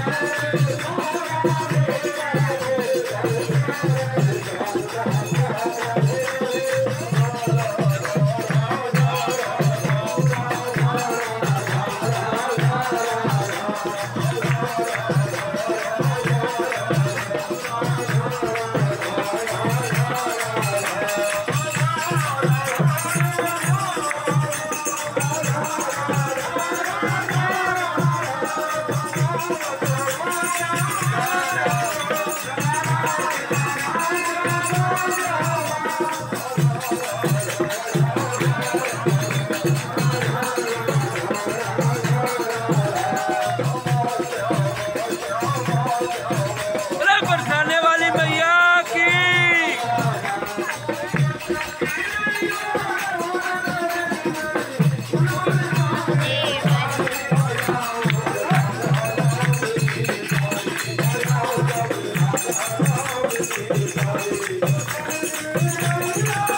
Oh, वाली भैया की। we go.